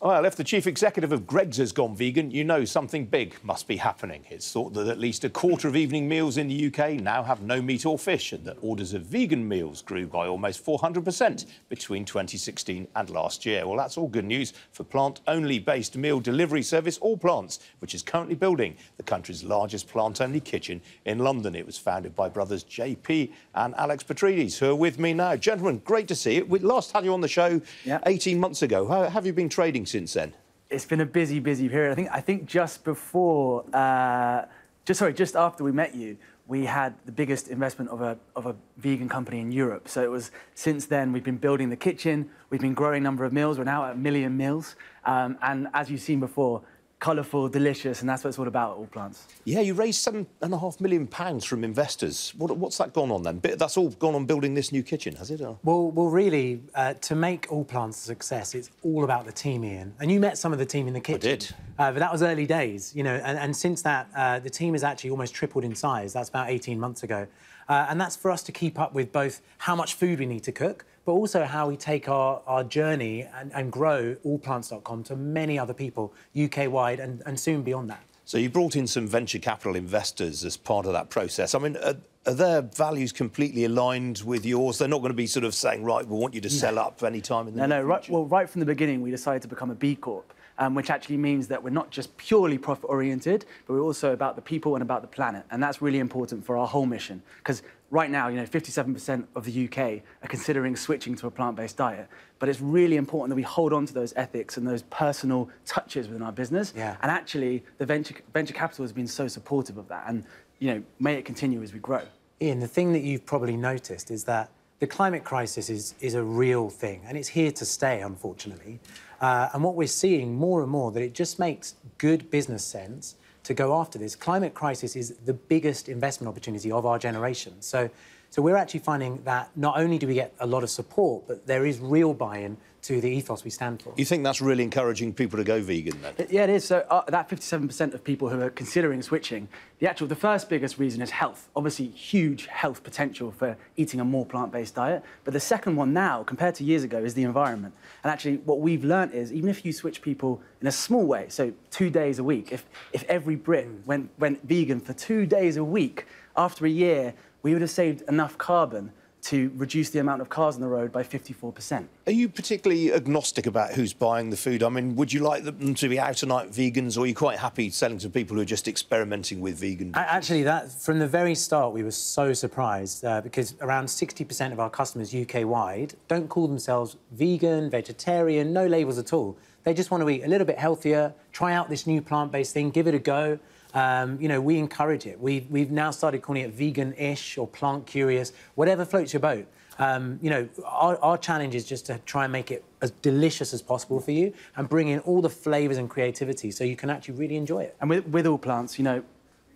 Well, if the chief executive of Greggs has gone vegan, you know something big must be happening. It's thought that at least a quarter of evening meals in the UK now have no meat or fish, and that orders of vegan meals grew by almost 400% between 2016 and last year. Well, that's all good news for plant only based meal delivery service allplants, which is currently building the country's largest plant only kitchen in London. It was founded by brothers JP and Alex Petrides, who are with me now. Gentlemen, great to see you. We last had you on the show Yeah. 18 months ago. How have you been trading since then? It's been a busy, busy period. I think I think just before, uh, just sorry, just after we met you, we had the biggest investment of a of a vegan company in Europe. So it was since then we've been building the kitchen, we've been growing number of meals. We're now at a million meals, um, and as you've seen before, colourful, delicious, and that's what it's all about. at allplants. Yeah, you raised seven and a half million pounds from investors. What, what's that gone on then? That's all gone on building this new kitchen, has it? Or- Well, well, really, uh, to make allplants a success, it's all about the team, Ian. And you met some of the team in the kitchen. I did. Uh, but that was early days, you know. And, and since that, uh, the team has actually almost tripled in size. That's about 18 months ago. Uh, and that's for us to keep up with both how much food we need to cook, but also how we take our, our journey and, and grow allplants.com to many other people UK wide and, and soon beyond that. So you brought in some venture capital investors as part of that process. I mean, are, are their values completely aligned with yours? They're not going to be sort of saying, right, we want you to sell up any time in the No, no. Right, well, right from the beginning, we decided to become a B Corp, um, which actually means that we're not just purely profit oriented, but we're also about the people and about the planet, and that's really important for our whole mission. Because right now, you know, 57% of the UK are considering switching to a plant-based diet, but it's really important that we hold on to those ethics and those personal touches within our business. Yeah. And actually, the venture venture capital has been so supportive of that, and you know, may it continue as we grow. Ian, the thing that you've probably noticed is that the climate crisis is, is a real thing and it's here to stay, unfortunately. Uh, and what we're seeing more and more that it just makes good business sense to go after this. Climate crisis is the biggest investment opportunity of our generation. So, so we're actually finding that not only do we get a lot of support, but there is real buy-in to the ethos we stand for. You think that's really encouraging people to go vegan then? Yeah, it is. So uh, that 57% of people who are considering switching, the actual, the first biggest reason is health. Obviously, huge health potential for eating a more plant-based diet. But the second one now, compared to years ago, is the environment. And actually, what we've learnt is even if you switch people in a small way, so two days a week, if if every Brit went went vegan for two days a week, after a year, we would have saved enough carbon to reduce the amount of cars on the road by 54%. Are you particularly agnostic about who's buying the food? I mean, would you like them to be out and out vegans, or are you quite happy selling to people who are just experimenting with vegan? A- Actually, that from the very start, we were so surprised uh, because around 60% of our customers UK wide don't call themselves vegan, vegetarian, no labels at all. They just want to eat a little bit healthier, try out this new plant based thing, give it a go. Um, you know, we encourage it. We've, we've now started calling it vegan ish or plant curious, whatever floats your boat. Um, you know, our, our challenge is just to try and make it as delicious as possible for you and bring in all the flavours and creativity so you can actually really enjoy it. And with, with allplants, you know,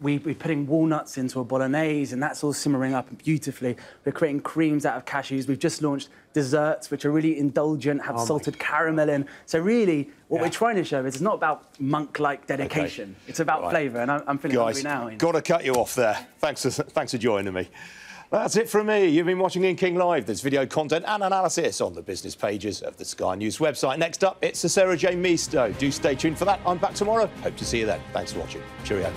we, we're putting walnuts into a bolognese, and that's all simmering up beautifully. We're creating creams out of cashews. We've just launched desserts, which are really indulgent, have oh my salted caramel in. So really, what Yeah. we're trying to show is it's not about monk-like dedication. It's about Right. flavour, and I'm, I'm feeling Guys, hungry now. Ian. got to cut you off there. Thanks for, thanks for joining me. That's it from me. You've been watching Ian King Live. There's video content and analysis on the business pages of the Sky News website. Next up, it's Sarah J. Meesto. Do stay tuned for that. I'm back tomorrow. Hope to see you then. Thanks for watching. Cheerio.